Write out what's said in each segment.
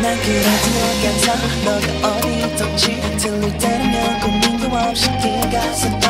그래도 같아. 너가 어디 있던지 들릴 때면 고민도 없이 길 가서 넌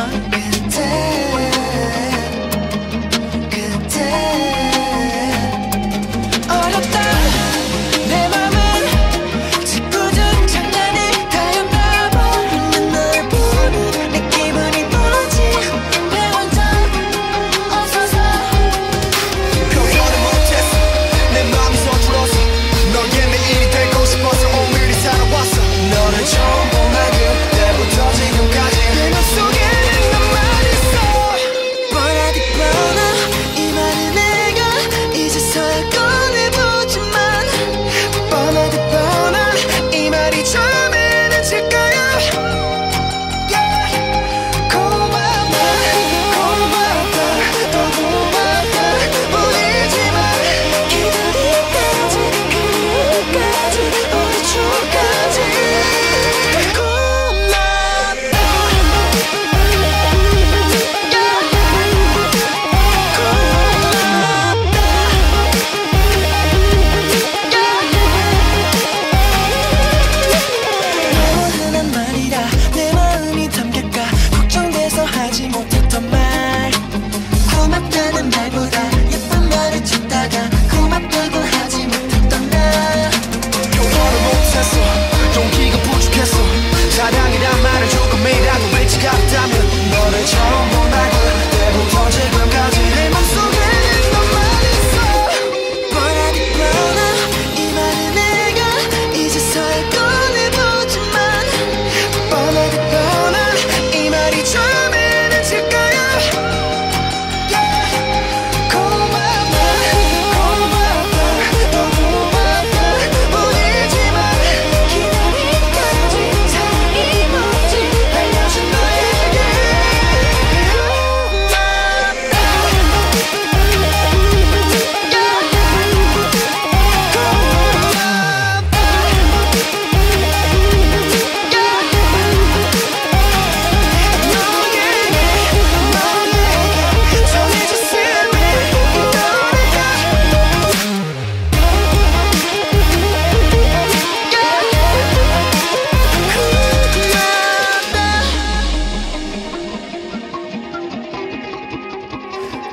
난 날보다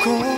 cold.